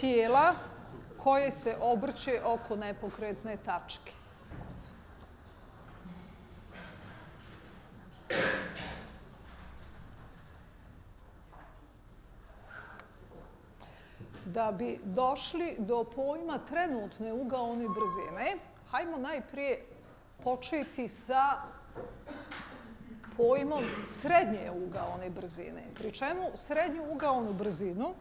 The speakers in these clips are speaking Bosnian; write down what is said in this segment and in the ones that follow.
tijela koje se obrće oko nepokretne tačke. Da bi došli do pojma trenutne ugaone brzine, hajmo najprije početi sa pojmom srednje ugaone brzine. Pri čemu srednju ugaonu brzinu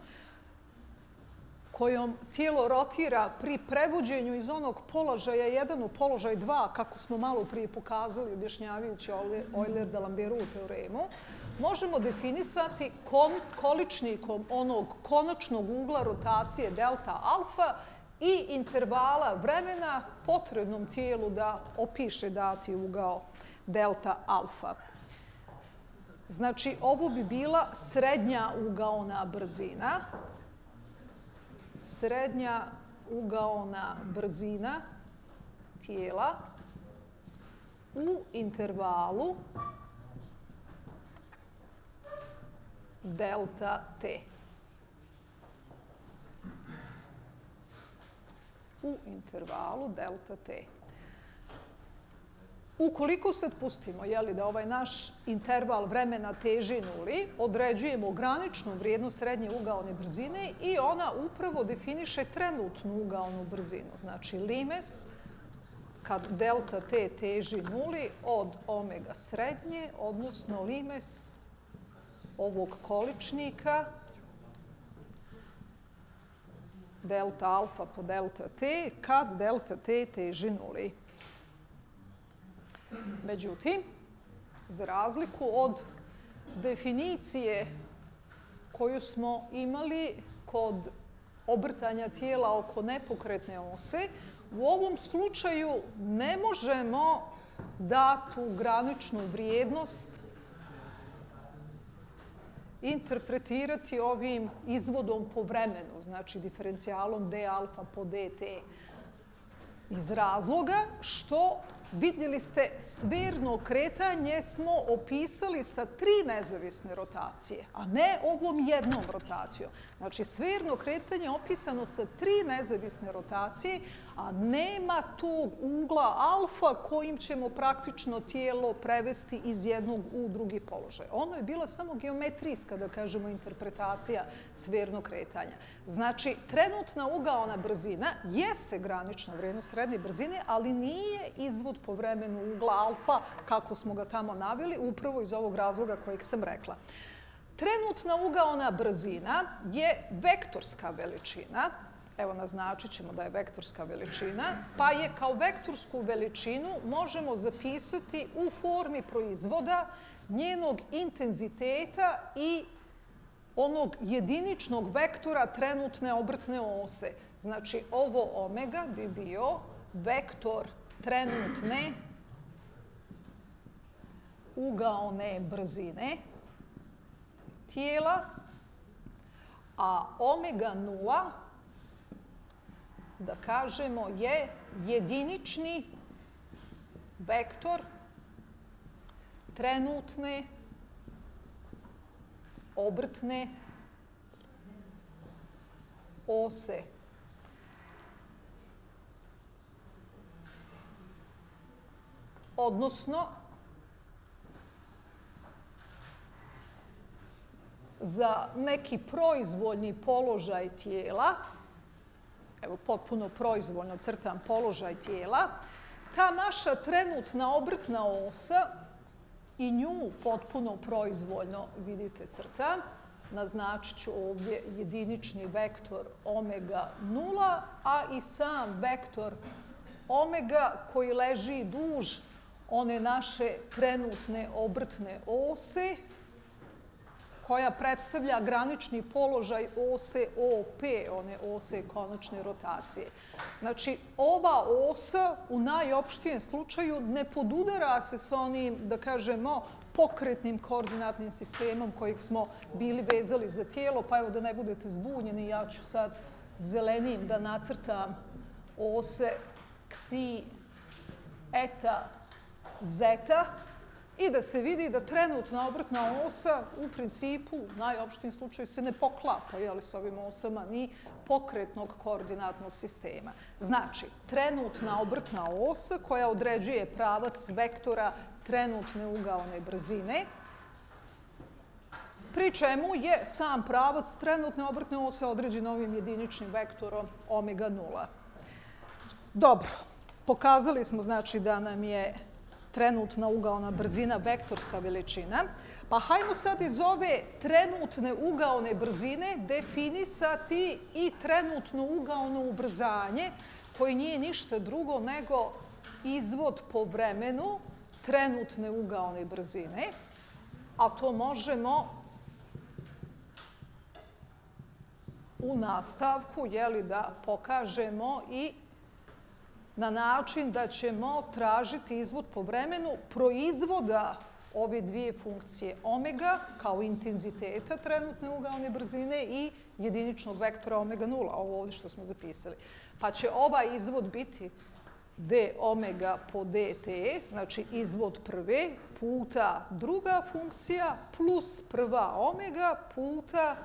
kojom tijelo rotira pri prevođenju iz onog položaja 1 u položaj 2, kako smo malo prije pokazali objašnjavajući Euler-D'Alemberu teoremu, možemo definisati količnikom onog konačnog ugla rotacije delta alfa i intervala vremena potrebnom tijelu da opiše dati ugao delta alfa. Znači, ovo bi bila srednja ugaona brzina. Srednja ugaona brzina tijela u intervalu delta t. U intervalu delta t. Ukoliko sad pustimo jeli, da ovaj naš interval vremena teži nuli, određujemo graničnu vrijednost srednje ugaone brzine i ona upravo definiše trenutnu ugaonu brzinu. Znači limes, kad delta t teži nuli od omega srednje, odnosno limes ovog količnika delta alfa po delta t, kad delta t teži nuli. Međutim, za razliku od definicije koju smo imali kod obrtanja tijela oko nepokretne ose, u ovom slučaju ne možemo da tu graničnu vrijednost interpretirati ovim izvodom po vremenu, znači diferencijalom d alfa po dt, iz razloga što Vidjeli ste, sverno kretanje smo opisali sa tri nezavisne rotacije, a ne ovom jednom rotacijom. Znači, sverno kretanje je opisano sa tri nezavisne rotacije, a nema tog ugla alfa kojim ćemo praktično tijelo prevesti iz jednog u drugi položaj. Ono je bila samo geometrijska, da kažemo, interpretacija svernog kretanja. Znači, trenutna ugaona brzina jeste granična vrijednost srednje brzine, ali nije izvod po vremenu ugla alfa, kako smo ga tamo navili, upravo iz ovog razloga kojeg sam rekla. Trenutna ugaona brzina je vektorska veličina, evo naznačit ćemo da je vektorska veličina, pa je kao vektorsku veličinu možemo zapisati u formi proizvoda njenog intenziteta i onog jediničnog vektora trenutne obrtne ose. Znači, ovo omega bi bio vektor trenutne ugaone brzine tijela, a omega nula da kažemo, je jedinični vektor trenutne obrtne ose. Odnosno, za neki proizvoljni položaj tijela, evo potpuno proizvoljno crtam položaj tijela, ta naša trenutna obrtna osa i nju potpuno proizvoljno vidite crta, naznačit ću ovdje jedinični vektor omega 0, a i sam vektor omega koji leži duž one naše trenutne obrtne ose, koja predstavlja granični položaj ose OP, one ose konačne rotacije. Znači, ova osa u najopštijem slučaju ne podudara se s onim, da kažemo, pokretnim koordinatnim sistemom kojeg smo bili vezali za tijelo, pa evo da ne budete zbunjeni, ja ću sad zelenim da nacrtam ose ksi eta zeta, i da se vidi da trenutna obrtna osa u principu, u najopštim slučaju, se ne poklapa jeli, s ovim osama ni pokretnog koordinatnog sistema. Znači, trenutna obrtna osa koja određuje pravac vektora trenutne ugaone brzine, pri čemu je sam pravac trenutne obrtne ose određen ovim jediničnim vektorom omega nula. Dobro, pokazali smo znači da nam je trenutna ugaona brzina vektorska veličina. Pa hajmo sad iz ove trenutne ugaone brzine definisati i trenutno ugaono ubrzanje, koji nije ništa drugo nego izvod po vremenu trenutne ugaone brzine. A to možemo u nastavku jeli, da pokažemo i na način da ćemo tražiti izvod po vremenu proizvoda ove dvije funkcije omega kao intenziteta trenutne ugalne brzine i jediničnog vektora omega nula, ovo ovdje što smo zapisali. Pa će ovaj izvod biti d omega po dt, znači izvod prve puta druga funkcija plus prva omega puta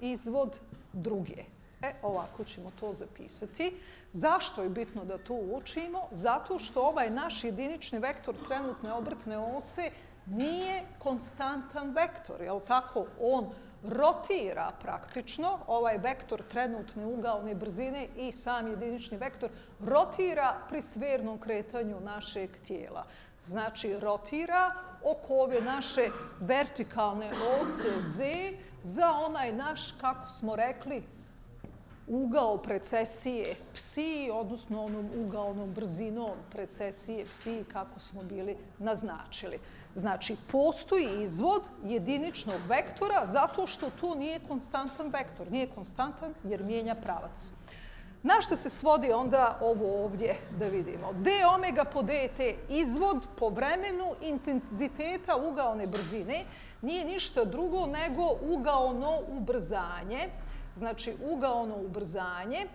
izvod druge. E, ovako ćemo to zapisati. Zašto je bitno da to učimo? Zato što ovaj naš jedinični vektor trenutne obrtne ose nije konstantan vektor, je li tako? On rotira praktično, ovaj vektor trenutne ugaone brzine i sam jedinični vektor rotira pri svernom kretanju našeg tijela. Znači, rotira oko ove naše vertikalne ose Z za onaj naš, kako smo rekli, ugao precesije psi, odnosno ono onom ugaonom brzinom precesije psi, kako smo bili naznačili. Znači, postoji izvod jediničnog vektora zato što to nije konstantan vektor. Nije konstantan jer mijenja pravac. Na što se svodi onda ovo ovdje da vidimo? d omega po dt e, izvod po vremenu intenziteta ugaone brzine nije ništa drugo nego ugaono ubrzanje. Znači, ugaono ubrzanje.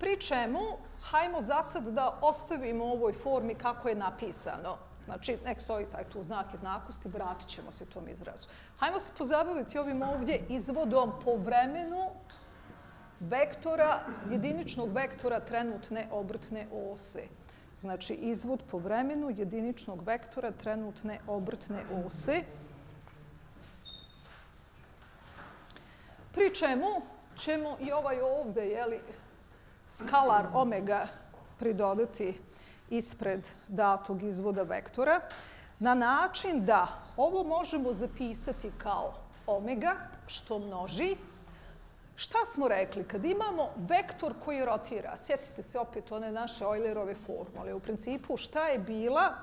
Pri čemu, hajmo za sad da ostavimo ovoj formi kako je napisano. Znači, nek stoji taj tu znak jednakosti, vratit ćemo se tom izrazu. Hajmo se pozabaviti ovim ovdje izvodom po vremenu vektora, jediničnog vektora trenutne obrtne ose. Znači, izvod po vremenu jediničnog vektora trenutne obrtne ose. Pri čemu ćemo i ovaj ovdje, jeli, skalar omega pridodati ispred datog izvoda vektora, na način da ovo možemo zapisati kao omega, što množi. Šta smo rekli? Kad imamo vektor koji rotira, sjetite se opet one naše Eulerove formule, u principu šta je bila,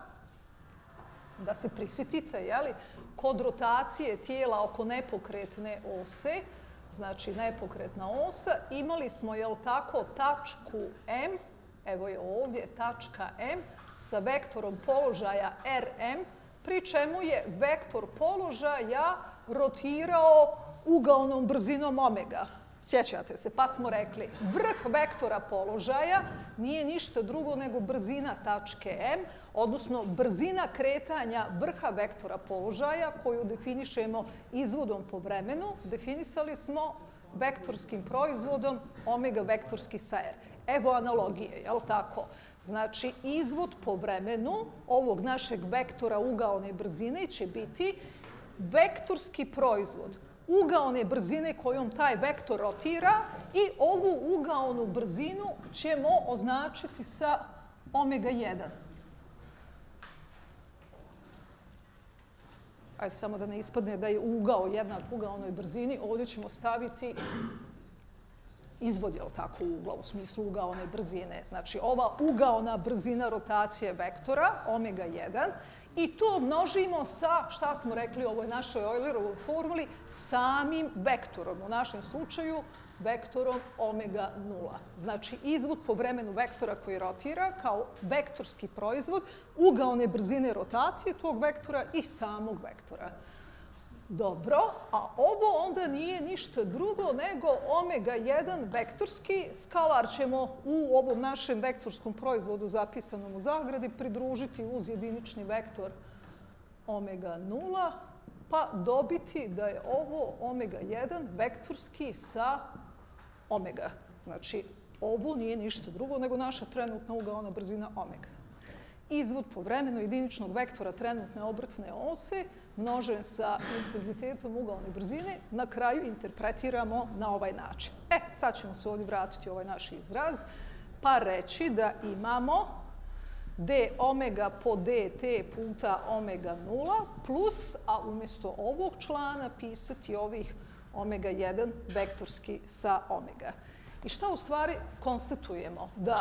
da se prisjetite, jeli, kod rotacije tijela oko nepokretne ose, znači nepokretna osa, imali smo, jel tako, tačku M, evo je ovdje tačka M sa vektorom položaja Rm, pri čemu je vektor položaja rotirao ugaonom brzinom omega. Sjećate se, pa smo rekli, vrh vektora položaja nije ništa drugo nego brzina tačke M, odnosno brzina kretanja vrha vektora položaja koju definišemo izvodom po vremenu, definisali smo vektorskim proizvodom omega vektorski sa R. Evo analogije, je li tako? Znači, izvod po vremenu ovog našeg vektora ugaone brzine će biti vektorski proizvod ugaone brzine kojom taj vektor rotira i ovu ugaonu brzinu ćemo označiti sa omega 1. Ajde, samo da ne ispadne da je ugao jednak ugaonoj brzini, ovdje ćemo staviti izvod, jel tako, ugla, u smislu ugaone brzine. Znači, ova ugaona brzina rotacije vektora, omega 1, i to množimo sa, šta smo rekli u ovoj našoj Eulerovoj formuli, samim vektorom. U našem slučaju, vektorom omega 0. Znači, izvod po vremenu vektora koji rotira kao vektorski proizvod ugaone brzine rotacije tog vektora i samog vektora. Dobro, a ovo onda nije ništa drugo nego omega-1 vektorski. Skalar ćemo u ovom našem vektorskom proizvodu zapisanom u zagradi pridružiti uz jedinični vektor omega-0, pa dobiti da je ovo omega-1 vektorski sa omega. Znači, ovo nije ništa drugo nego naša trenutna ugaona brzina omega. Izvod po vremenu jediničnog vektora trenutne obrtne ose množen sa intenzitetom ugalne brzine, na kraju interpretiramo na ovaj način. E, sad ćemo se ovdje vratiti ovaj naš izraz, pa reći da imamo d omega po dt puta omega 0 plus, a umjesto ovog člana pisati ovih omega 1 vektorski sa omega. I šta u stvari konstatujemo? Da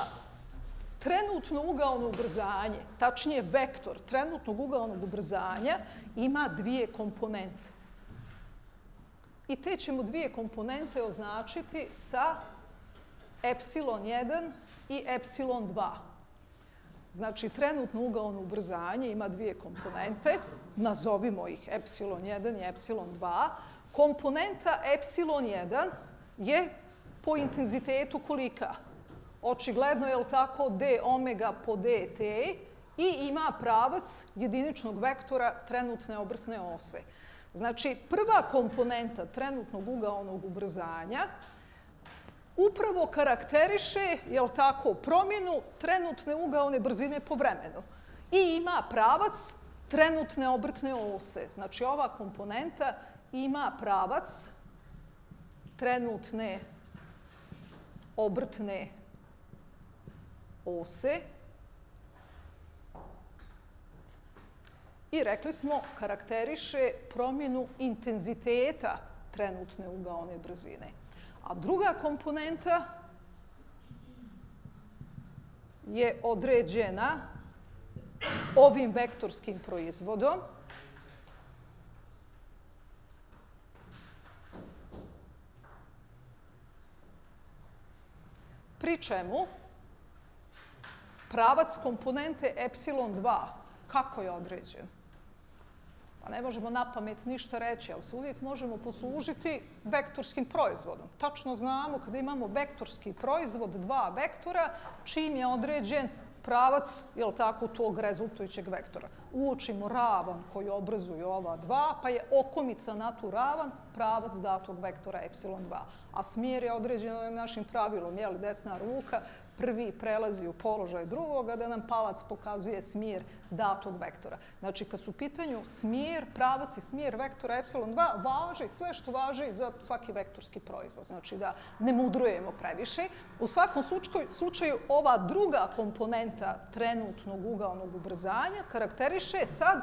trenutno ugaono ubrzanje, tačnije vektor trenutnog ugaonog ubrzanja, ima dvije komponente. I te ćemo dvije komponente označiti sa epsilon 1 i epsilon 2. Znači, trenutno ugaono ubrzanje ima dvije komponente, nazovimo ih epsilon 1 i epsilon 2. Komponenta epsilon 1 je po intenzitetu kolika? Očigledno je li tako d omega po dt i ima pravac jediničnog vektora trenutne obrtne ose. Znači, prva komponenta trenutnog ugaonog ubrzanja upravo karakteriše, je li tako, promjenu trenutne ugaone brzine po vremenu. I ima pravac trenutne obrtne ose. Znači, ova komponenta ima pravac trenutne obrtne ose. I rekli smo, karakteriše promjenu intenziteta trenutne ugaone brzine. A druga komponenta je određena ovim vektorskim proizvodom. Pri čemu pravac komponente epsilon 2, kako je određen? Pa ne možemo na pamet ništa reći, ali se uvijek možemo poslužiti vektorskim proizvodom. Tačno znamo kada imamo vektorski proizvod, dva vektora, čim je određen pravac, je tako, tog rezultujućeg vektora. Uočimo ravan koji obrazuje ova dva, pa je okomica na tu ravan pravac datog vektora epsilon 2. A smjer je određen našim pravilom, je desna ruka, prvi prelazi u položaj drugog, a da nam palac pokazuje smjer datog vektora. Znači, kad su u pitanju smjer, pravac i smjer vektora epsilon 2, važe sve što važi za svaki vektorski proizvod. Znači, da ne mudrujemo previše. U svakom slučaju, ova druga komponenta trenutnog ugaonog ubrzanja karakteriše sad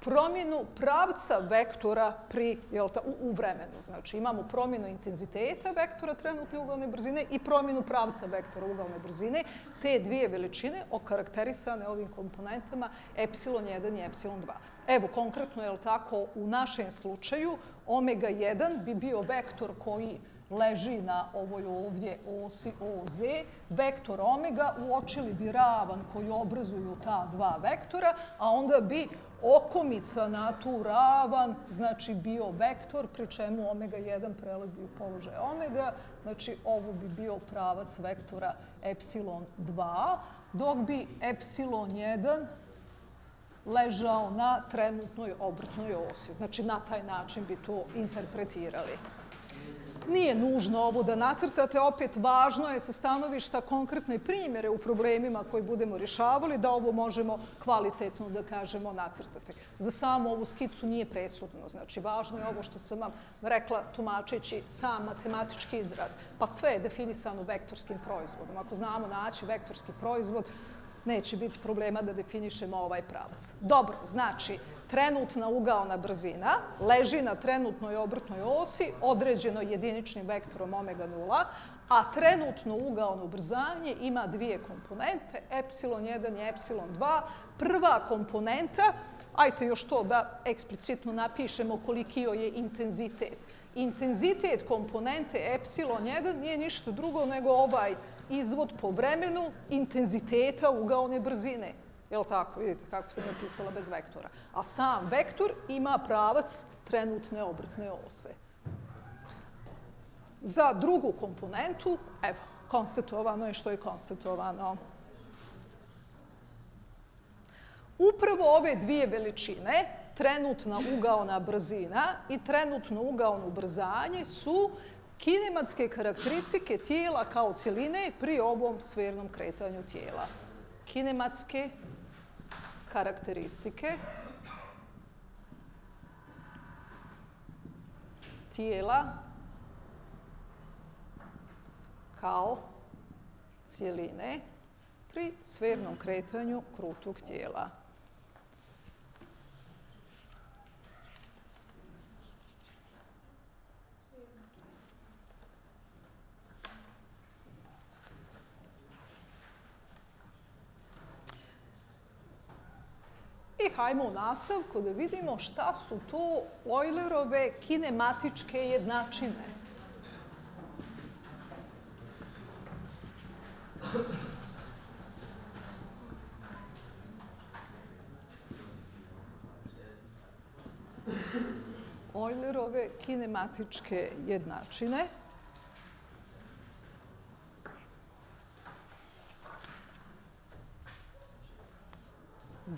promjenu pravca vektora pri, jel ta, u, u vremenu. Znači imamo promjenu intenziteta vektora trenutne ugalne brzine i promjenu pravca vektora ugalne brzine. Te dvije veličine okarakterisane ovim komponentama epsilon 1 i epsilon 2. Evo, konkretno, je tako, u našem slučaju omega 1 bi bio vektor koji leži na ovoj ovdje osi OZ, vektor omega, uočili bi ravan koji obrazuju ta dva vektora, a onda bi okomica na tu ravan, znači bio vektor, pri čemu omega 1 prelazi u položaj omega, znači ovo bi bio pravac vektora epsilon 2, dok bi epsilon 1 ležao na trenutnoj obrtnoj osi. Znači, na taj način bi to interpretirali. Nije nužno ovo da nacrtate, opet važno je sa stanovišta konkretne primjere u problemima koji budemo rješavali, da ovo možemo kvalitetno, da kažemo, nacrtati. Za samo ovu skicu nije presudno, znači važno je ovo što sam vam rekla tumačeći sam matematički izraz, pa sve je definisano vektorskim proizvodom. Ako znamo naći vektorski proizvod, neće biti problema da definišemo ovaj pravac. Dobro, znači, trenutna ugaona brzina leži na trenutnoj obrtnoj osi određeno jediničnim vektorom omega 0, a trenutno ugaono ubrzanje ima dvije komponente, epsilon 1 i epsilon 2. Prva komponenta, ajte još to da eksplicitno napišemo kolikio je intenzitet. Intenzitet komponente epsilon 1 nije ništa drugo nego ovaj izvod po vremenu intenziteta ugaone brzine. Je li tako? Vidite kako sam napisala bez vektora. A sam vektor ima pravac trenutne obrtne ose. Za drugu komponentu, evo, konstatovano je što je konstatovano. Upravo ove dvije veličine, trenutna ugaona brzina i trenutno ugaono ubrzanje, su kinematske karakteristike tijela kao cijeline pri ovom sfernom kretanju tijela. Kinematske karakteristike tijela kao cijeline pri sfernom kretanju krutog tijela. I hajmo u nastavku da vidimo šta su to Eulerove kinematičke jednačine. Eulerove kinematičke jednačine.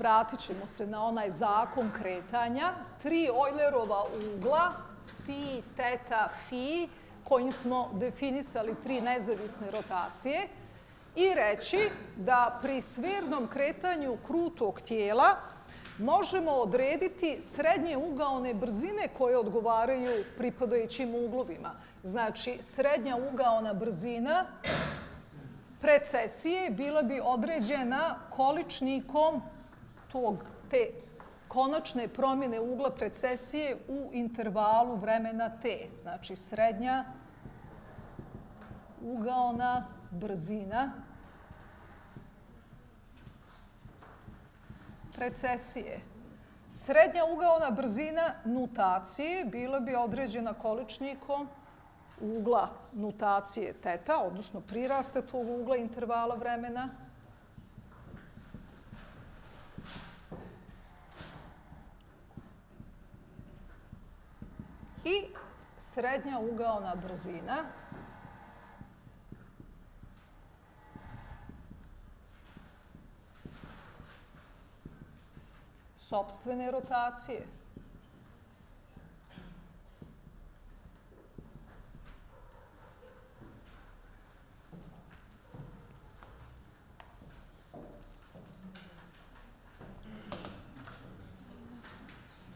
Vratit ćemo se na onaj zakon kretanja. Tri Eulerova ugla, psi, teta, fi, kojim smo definisali tri nezavisne rotacije i reći da pri svirnom kretanju krutog tijela možemo odrediti srednje ugaone brzine koje odgovaraju pripadajućim uglovima. Znači, srednja ugaona brzina precesije bila bi određena količnikom tog, te konačne promjene ugla precesije u intervalu vremena t. Znači srednja ugaona brzina precesije. Srednja ugaona brzina nutacije bila bi određena količnikom ugla nutacije teta, odnosno prirasta tog ugla intervala vremena i srednja ugaona brzina sobstvene rotacije.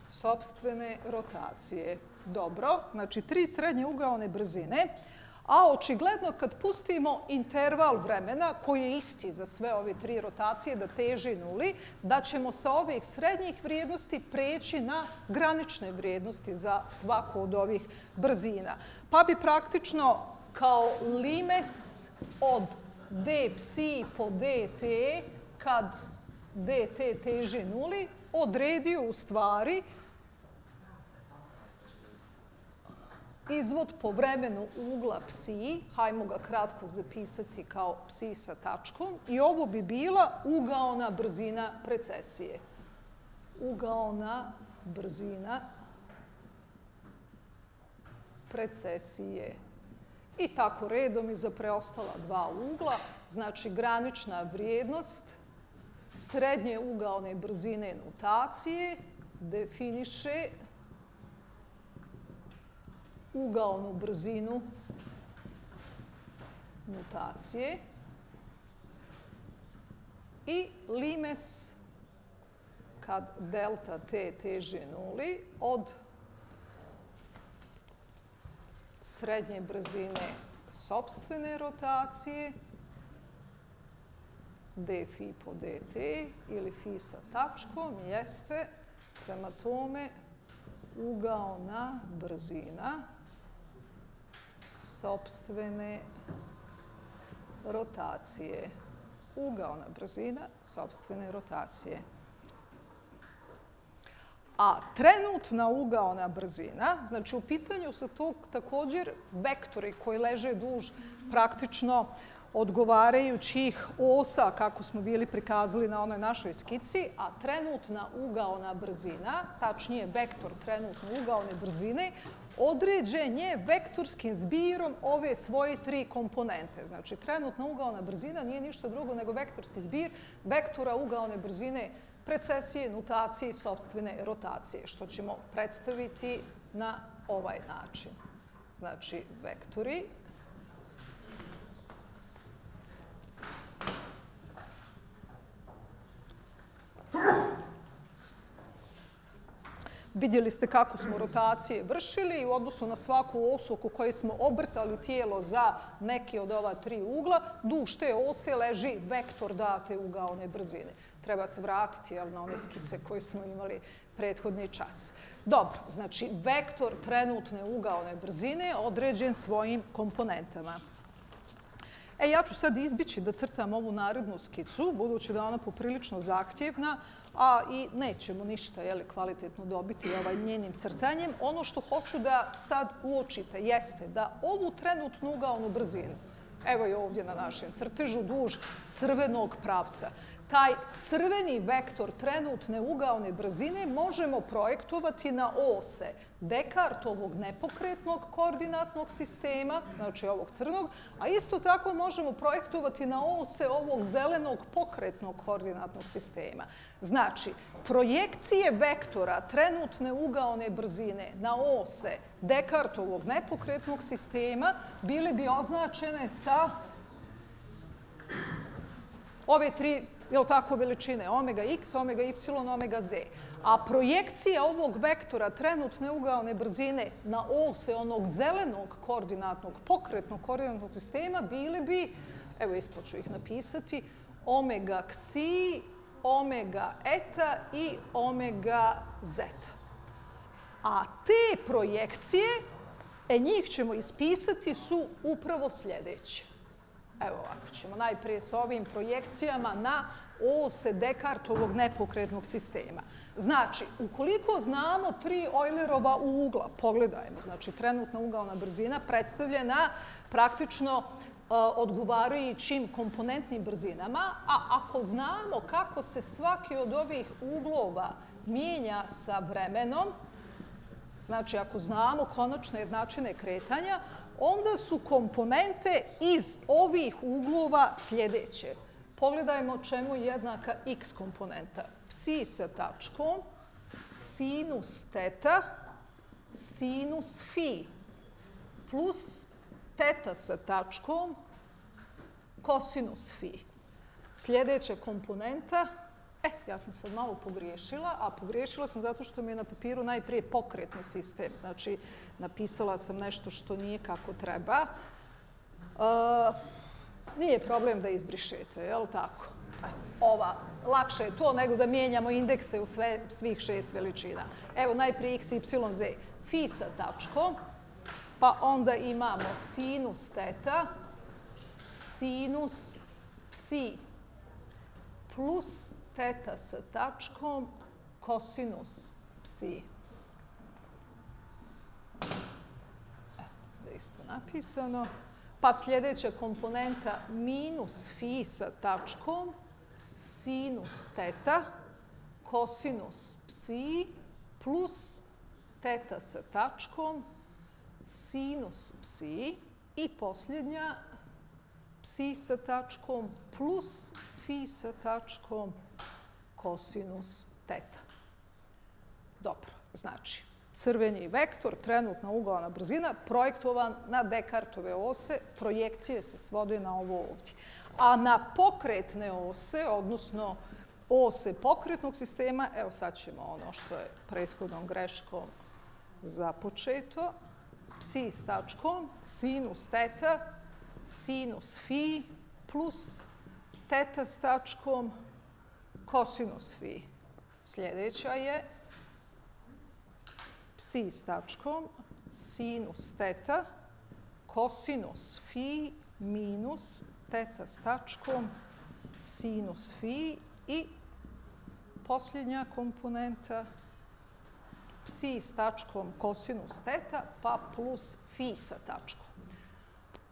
Sobstvene rotacije dobro, znači tri srednje ugaone brzine, a očigledno kad pustimo interval vremena, koji je isti za sve ove tri rotacije, da teži nuli, da ćemo sa ovih srednjih vrijednosti preći na granične vrijednosti za svaku od ovih brzina. Pa bi praktično kao limes od d psi po dt, kad dt teži nuli, odredio u stvari izvod po vremenu ugla psi, hajmo ga kratko zapisati kao psi sa tačkom, i ovo bi bila ugaona brzina precesije. Ugaona brzina precesije. I tako redom i za preostala dva ugla, znači granična vrijednost srednje ugaone brzine notacije definiše ugaonu brzinu mutacije i limes kad delta t teže nuli od srednje brzine sobstvene rotacije d fi po dt ili fi sa tačkom jeste prema tome ugaona brzina sobstvene rotacije. Ugaona brzina sobstvene rotacije. A trenutna ugaona brzina, znači u pitanju su to također vektori koji leže duž praktično odgovarajućih osa, kako smo bili prikazali na onoj našoj skici, a trenutna ugaona brzina, tačnije vektor trenutne ugaone brzine, određen je vektorskim zbirom ove svoje tri komponente. Znači, trenutna ugaona brzina nije ništa drugo nego vektorski zbir vektora ugaone brzine precesije, nutacije i sobstvene rotacije, što ćemo predstaviti na ovaj način. znači vektori. Vidjeli ste kako smo rotacije vršili i u odnosu na svaku osu oko koje smo obrtali tijelo za neke od ova tri ugla, duž te ose leži vektor date ugaone brzine. Treba se vratiti na one skice koje smo imali prethodni čas. Dobro, znači vektor trenutne ugaone brzine određen svojim komponentama. E, ja ću sad izbići da crtam ovu narednu skicu, budući da je ona poprilično zahtjevna, a i nećemo ništa jeli, kvalitetno dobiti ovaj njenim crtanjem. Ono što hoću da sad uočite jeste da ovu trenutnu ugaonu brzinu, evo je ovdje na našem crtežu, duž crvenog pravca, taj crveni vektor trenutne ugaone brzine možemo projektovati na ose Dekartovog nepokretnog koordinatnog sistema, znači ovog crnog, a isto tako možemo projektovati na ose ovog zelenog pokretnog koordinatnog sistema. Znači, projekcije vektora trenutne ugaone brzine na ose Dekartovog nepokretnog sistema bile bi označene sa ove tri je li tako, veličine omega x, omega y, omega z. A projekcija ovog vektora trenutne ugaone brzine na ose onog zelenog koordinatnog, pokretnog koordinatnog sistema bili bi, evo ispod ću ih napisati, omega xi, omega eta i omega zeta. A te projekcije, e njih ćemo ispisati, su upravo sljedeće. Evo ovako ćemo najprije sa ovim projekcijama na ose Dekartovog nepokretnog sistema. Znači, ukoliko znamo tri Eulerova ugla, pogledajmo, znači trenutna ugalna brzina predstavljena praktično e, odgovarajućim komponentnim brzinama, a ako znamo kako se svaki od ovih uglova mijenja sa vremenom, znači ako znamo konačne jednačine kretanja, onda su komponente iz ovih uglova sljedeće. Pogledajmo čemu je jednaka x komponenta. Psi sa tačkom, sinus teta, sinus fi, plus teta sa tačkom, kosinus fi. Sljedeća komponenta, e, ja sam sad malo pogriješila, a pogriješila sam zato što mi je na papiru najprije pokretni sistem. Znači, napisala sam nešto što nije kako treba. Uh, nije problem da izbrišete, je li tako? Ova, lakše je to nego da mijenjamo indekse u sve, svih šest veličina. Evo najprije x, y, z. Fi sa tačkom, pa onda imamo sinus teta, sinus psi plus teta sa tačkom, kosinus psi. Da isto napisano. Pa sljedeća komponenta minus fi sa tačkom, sinus teta, kosinus psi, plus teta sa tačkom, sinus psi i posljednja psi sa tačkom plus fi sa tačkom kosinus teta. Dobro, znači crveni vektor, trenutna ugovana brzina, projektovan na Dekartove ose, projekcije se svode na ovo ovdje. A na pokretne ose, odnosno ose pokretnog sistema, evo sad ćemo ono što je prethodnom greškom započeto, psi s tačkom, sinus teta, sinus fi, plus teta s tačkom, kosinus fi. Sljedeća je psi s tačkom, sinus teta, kosinus fi minus teta s tačkom, sinus fi i posljednja komponenta psi s tačkom kosinus teta pa plus fi sa tačkom.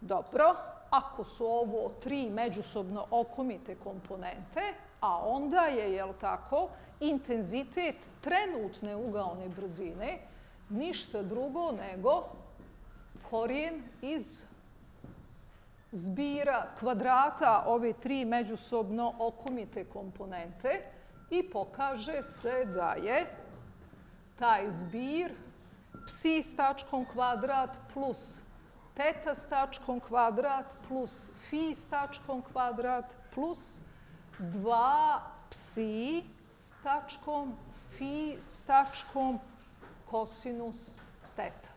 Dobro, ako su ovo tri međusobno okomite komponente, a onda je, jel tako, intenzitet trenutne ugaone brzine, ništa drugo nego korijen iz zbira kvadrata ove tri međusobno okomite komponente i pokaže se da je taj zbir psi s tačkom kvadrat plus teta s tačkom kvadrat plus fi s tačkom kvadrat plus 2 psi s tačkom fi s tačkom kosinus teta.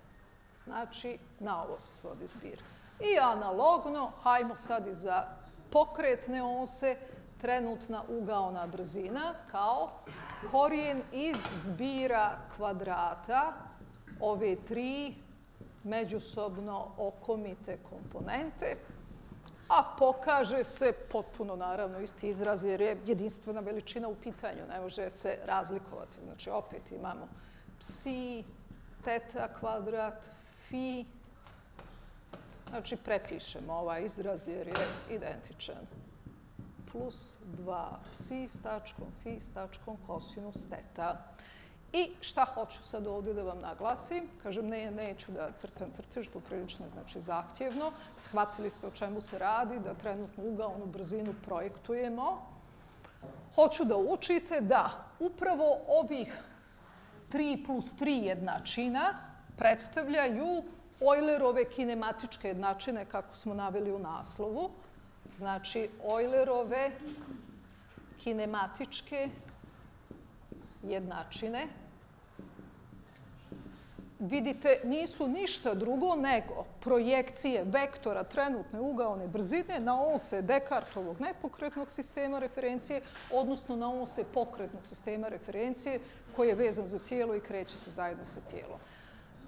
Znači, na ovo se svodi zbir. I analogno, hajmo sad i za pokretne ose, trenutna ugaona brzina kao korijen iz zbira kvadrata ove tri međusobno okomite komponente, a pokaže se potpuno, naravno, isti izraz, jer je jedinstvena veličina u pitanju, ne može se razlikovati. Znači, opet imamo psi, teta kvadrat, fi. Znači, prepišemo ovaj izraz jer je identičan. Plus 2 psi s tačkom, fi s tačkom, kosinus teta. I šta hoću sad ovdje da vam naglasim? Kažem, ne, neću da crtam crtež, to prilično znači zahtjevno. Shvatili ste o čemu se radi, da trenutno ugaonu brzinu projektujemo. Hoću da učite da upravo ovih 3 plus 3 jednačina predstavljaju Eulerove kinematičke jednačine, kako smo naveli u naslovu. Znači, Eulerove kinematičke jednačine. Vidite, nisu ništa drugo nego projekcije vektora trenutne ugaone brzine na ose Descartovog nepokretnog sistema referencije, odnosno na ose pokretnog sistema referencije koji je vezan za tijelo i kreće se zajedno sa tijelom.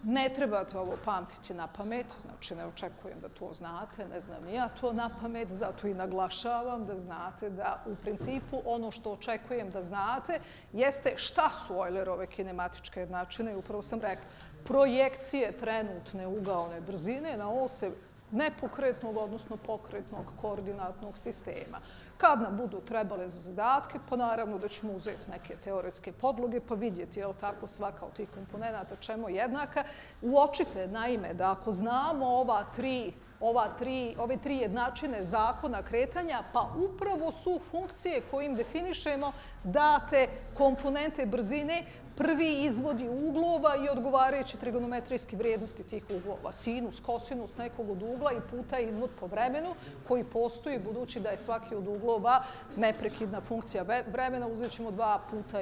Ne trebate ovo pamtiti na pamet, znači ne očekujem da to znate, ne znam ni ja to na pamet, zato i naglašavam da znate da u principu ono što očekujem da znate jeste šta su Eulerove kinematičke jednačine i upravo sam rekla projekcije trenutne ugaone brzine na ose nepokretnog, odnosno pokretnog koordinatnog sistema. Kad nam budu trebale za zadatke, pa naravno da ćemo uzeti neke teoretske podloge pa vidjeti je li tako svaka od tih komponenta čemu jednaka. Uočite naime da ako znamo ova tri ova tri, ove tri jednačine zakona kretanja, pa upravo su funkcije kojim definišemo date komponente brzine prvi izvodi uglova i odgovarajući trigonometrijski vrijednosti tih uglova. Sinus, kosinus nekog od ugla i puta je izvod po vremenu koji postoji budući da je svaki od uglova neprekidna funkcija vremena. Uzet ćemo dva puta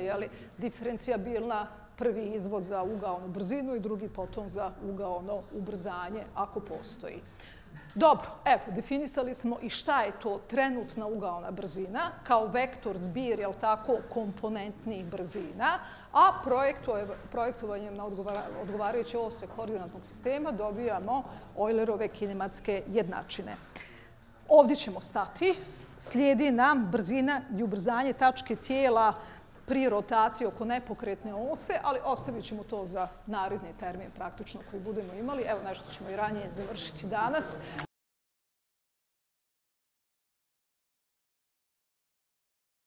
diferencijabilna prvi izvod za ugaonu brzinu i drugi potom za ugaono ubrzanje ako postoji. Dobro, evo, definisali smo i šta je to trenutna ugaona brzina kao vektor zbir, jel tako, komponentnih brzina, a projektovanjem na odgovarajuće ose koordinatnog sistema dobijamo Eulerove kinematske jednačine. Ovdje ćemo stati. Slijedi nam brzina i ubrzanje tačke tijela pri rotaciji oko nepokretne ose, ali ostavit ćemo to za naredni termin praktično koji budemo imali. Evo nešto ćemo i ranije završiti danas.